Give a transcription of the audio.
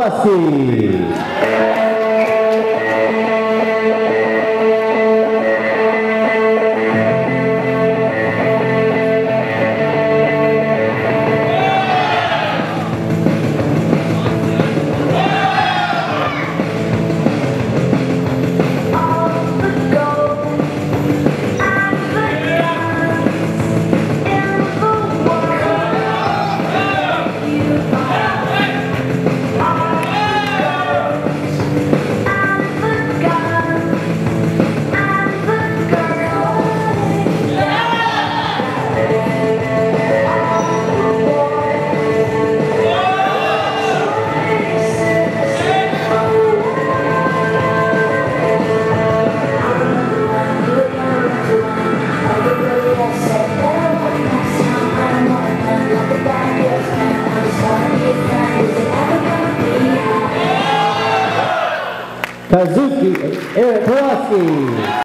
Rossi. Kazuki Eric.